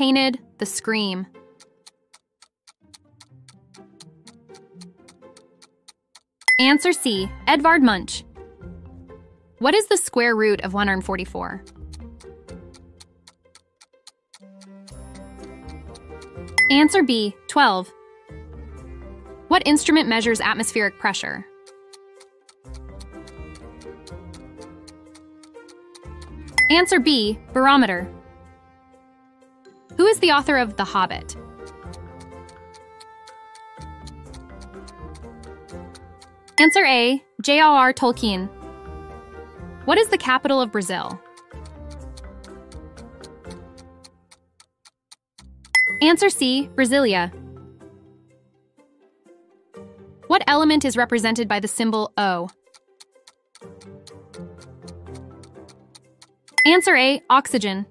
painted The Scream? Answer C. Edvard Munch. What is the square root of 144? Answer B. 12. What instrument measures atmospheric pressure? Answer B. Barometer. Who is the author of The Hobbit? Answer A. J.R.R. Tolkien. What is the capital of Brazil? Answer C. Brasilia. What element is represented by the symbol O? Answer A. Oxygen.